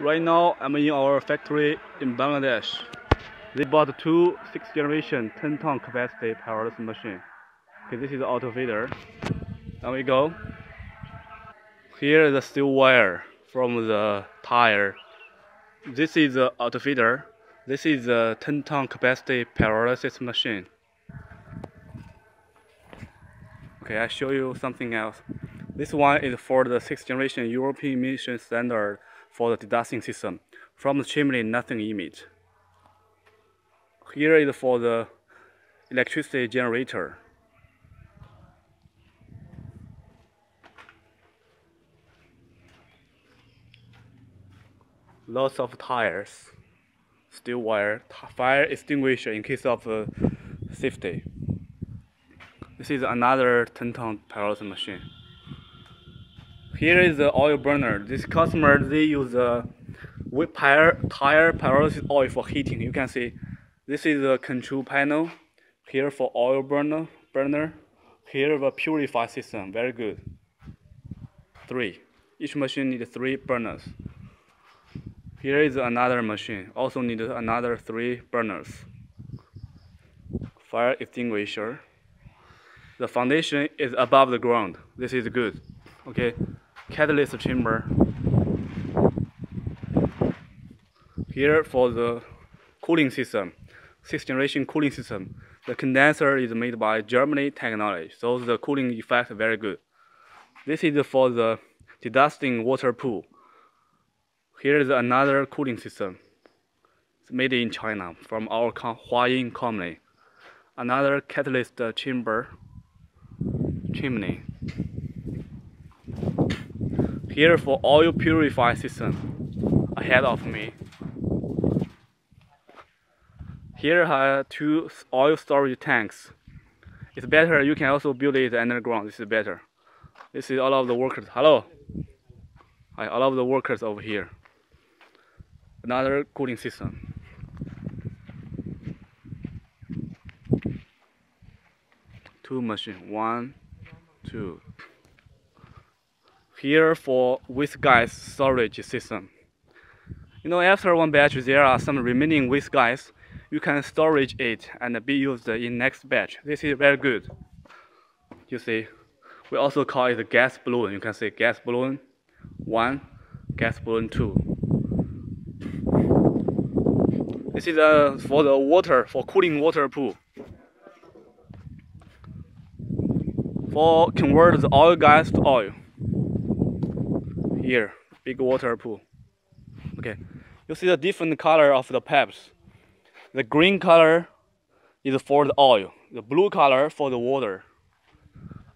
Right now, I'm in our factory in Bangladesh. They bought two sixth generation 10 ton capacity pyrolysis machine. Okay, this is the auto feeder. There we go. Here is the steel wire from the tire. This is the auto feeder. This is the 10 ton capacity pyrolysis machine. Okay, I show you something else. This one is for the sixth generation European emission standard for the dedusting system. From the chimney, nothing emits. Here is for the electricity generator. Lots of tires, steel wire, fire extinguisher in case of uh, safety. This is another 10 ton pyrolysis machine. Here is the oil burner. This customer they use uh, a tire tire pyrolysis oil for heating. You can see this is the control panel. Here for oil burner burner. Here the purify system. Very good. Three. Each machine needs three burners. Here is another machine. Also need another three burners. Fire extinguisher. The foundation is above the ground. This is good. Okay catalyst chamber. Here for the cooling system, sixth generation cooling system. The condenser is made by Germany technology, so the cooling effect is very good. This is for the dedusting water pool. Here is another cooling system. It's made in China from our Huayin company. Another catalyst uh, chamber chimney. Here for oil purify system ahead of me. Here are two oil storage tanks. It's better, you can also build it underground, this is better. This is all of the workers, hello. Hi, all of the workers over here. Another cooling system. Two machine, one, two here for waste gas storage system. You know, after one batch, there are some remaining waste gas. You can storage it and be used in next batch. This is very good. You see, we also call it gas balloon. You can see gas balloon one, gas balloon two. This is uh, for the water, for cooling water pool. For convert the oil gas to oil here big water pool. Okay. You see the different color of the pipes the green color is for the oil. The blue color for the water.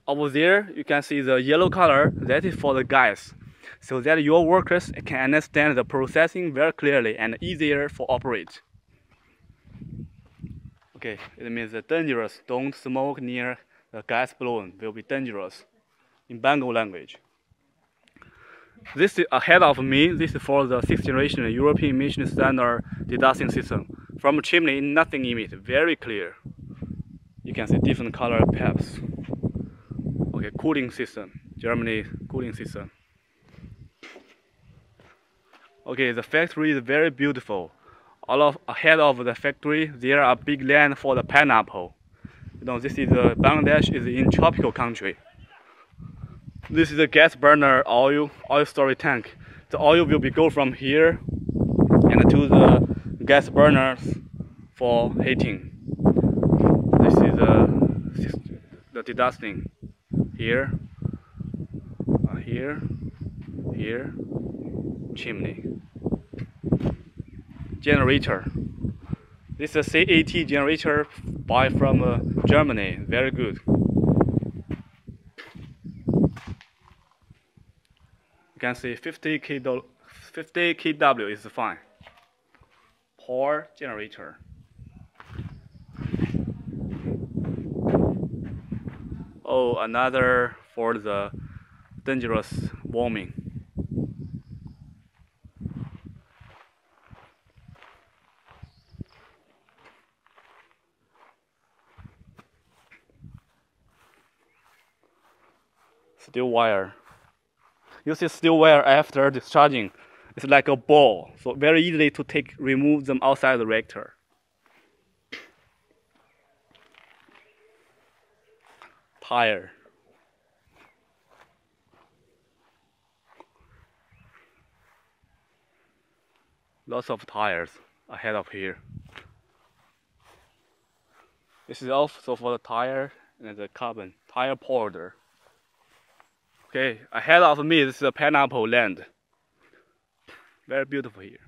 Over there you can see the yellow color. That is for the gas. So that your workers can understand the processing very clearly and easier for operate. Okay it means dangerous. Don't smoke near the gas balloon. Will be dangerous. In Bangla language this is ahead of me. This is for the sixth generation European emission standard dedusting system. From chimney, nothing emits. Very clear. You can see different color pipes. Okay, cooling system. Germany cooling system. Okay, the factory is very beautiful. All of ahead of the factory, there are big land for the pineapple. You know, this is uh, Bangladesh is in tropical country. This is a gas burner oil oil storage tank. The oil will be go from here and to the gas burners for heating. This is the the dedusting here, uh, here, here, chimney, generator. This is a CAT generator buy from uh, Germany. Very good. Can see 50 kW, 50 kW is fine. Power generator. Oh, another for the dangerous warming. Steel wire You see steel wire after discharging. It's like a ball, so very easily to take remove them outside the reactor. Tire. Lots of tires ahead of here. This is also for the tire and the carbon tire powder. Okay, ahead of me this is a pineapple land. Very beautiful here.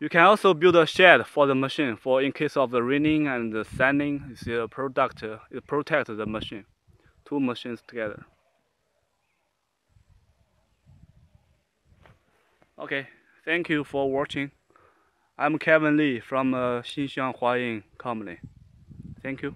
You can also build a shed for the machine for in case of the raining and the sanding. You see a product it protects the machine. Two machines together. Okay, thank you for watching. I'm Kevin Lee from uh, Xinxiang Huayin Company. Thank you.